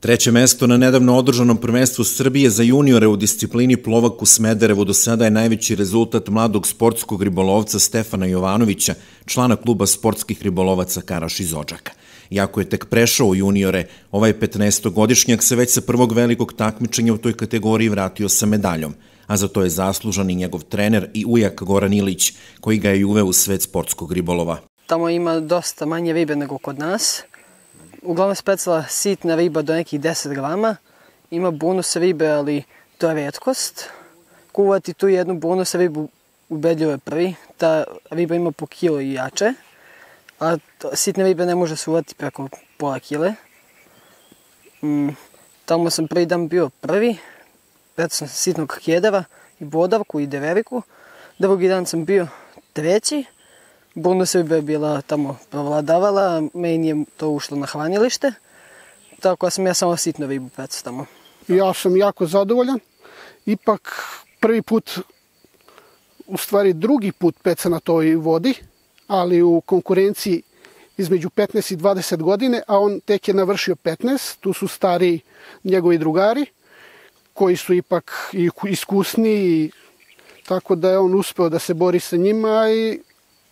Treće mesto na nedavno održanom prvenstvu Srbije za juniore u disciplini plovak u Smederevu do sada je najveći rezultat mladog sportskog ribolovca Stefana Jovanovića, člana kluba sportskih ribolovaca Karaš iz Ođaka. Iako je tek prešao u juniore, ovaj 15-godišnjak se već sa prvog velikog takmičenja u toj kategoriji vratio sa medaljom, a za to je zaslužan i njegov trener i ujak Goran Ilić, koji ga je uveo u svet sportskog ribolova. Tamo ima dosta manje ribe nego kod nas, uglavnom specala sitna riba do nekih 10 grama. Ima bonus ribe, ali to je redkost. Kuvati tu jednu bonus ribu ubedljivo je prvi. Ta riba ima po kilo i jače. A sitne ribe ne može se preko pola kile. Mm, tamo sam prvi dan bio prvi. Preto sam sitnog kjedava i bodavku i deveriku. Drugi dan sam bio treći. Bundesliga je bila tamo provladavala, meni je to ušlo na hranilište, tako da sam ja samo sitno ribu peca tamo. Ja sam jako zadovoljan, ipak prvi put, u stvari drugi put peca na toj vodi, ali u konkurenciji između 15 i 20 godine, a on tek je navršio 15, tu su stari njegovi drugari, koji su ipak i iskusni, tako da je on uspeo da se bori sa njima i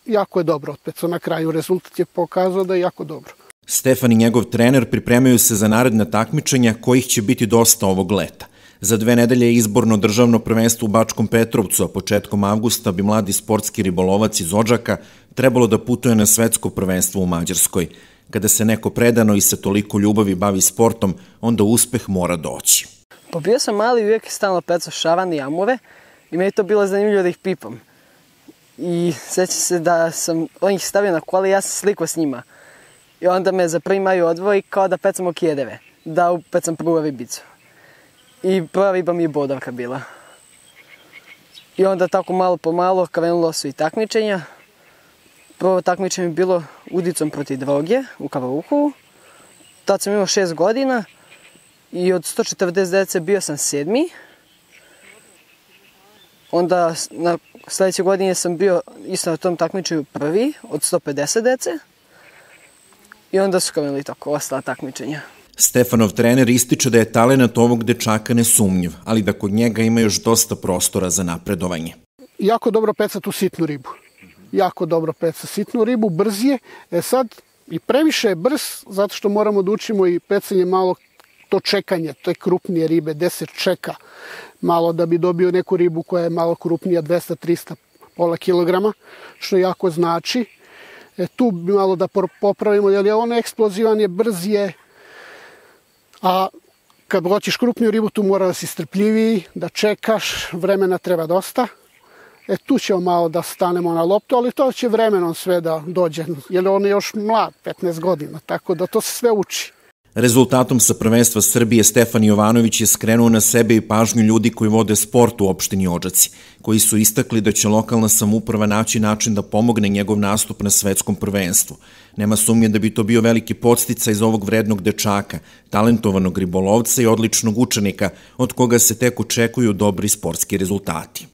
jako je dobro otpeco na kraju. Rezultat je pokazao da je jako dobro. Stefan i njegov trener pripremaju se za naredna takmičenja kojih će biti dosta ovog leta. Za dve nedelje je izborno državno prvenstvo u Bačkom Petrovcu, a početkom avgusta bi mladi sportski ribolovac iz Ođaka trebalo da putuje na svetsko prvenstvo u Mađarskoj. Kada se neko predano i sa toliko ljubavi bavi sportom, onda uspeh mora doći. Pa bio sam mali i uvijek stalno pecao šavan i amove i meni to bilo zanimljivo da ih pipam i seća se da sam on ih stavio na kola i ja sam sliko s njima. I onda me za prvi maj odvoji kao da pecamo kjedeve, da upecam prvu ribicu. I prva riba mi je bodavka bila. I onda tako malo po malo krenulo su i takmičenja. Prvo takmičenje je bilo udicom protiv droge u Kavaruhu. Tad sam imao šest godina i od 140 dece bio sam sedmi. Onda na sledeće godine sam bio isto na tom takmičaju prvi od 150 dece. I onda su krenuli tako ostala takmičenja. Stefanov trener ističe da je talenat ovog dečaka nesumnjiv, ali da kod njega ima još dosta prostora za napredovanje. Jako dobro peca tu sitnu ribu. Jako dobro peca sitnu ribu, brz je. E sad, i previše je brz, zato što moramo da učimo i pecanje malo to čekanje, to je krupnije ribe, gde se čeka malo da bi dobio neku ribu koja je malo krupnija, 200, 300, pola kilograma, što jako znači. E, tu bi malo da popravimo, jer je on eksplozivan je, brz je, a kad hoćeš krupniju ribu, tu mora da si strpljiviji, da čekaš, vremena treba dosta. E, tu ćemo malo da stanemo na loptu, ali to će vremenom sve da dođe, jer on je još mlad, 15 godina, tako da to se sve uči. Rezultatom sa prvenstva Srbije Stefan Jovanović je skrenuo na sebe i pažnju ljudi koji vode sport u opštini Ođaci, koji su istakli da će lokalna samuprava naći način da pomogne njegov nastup na svetskom prvenstvu. Nema sumnje da bi to bio veliki podstica iz ovog vrednog dečaka, talentovanog ribolovca i odličnog učenika, od koga se tek očekuju dobri sportski rezultati.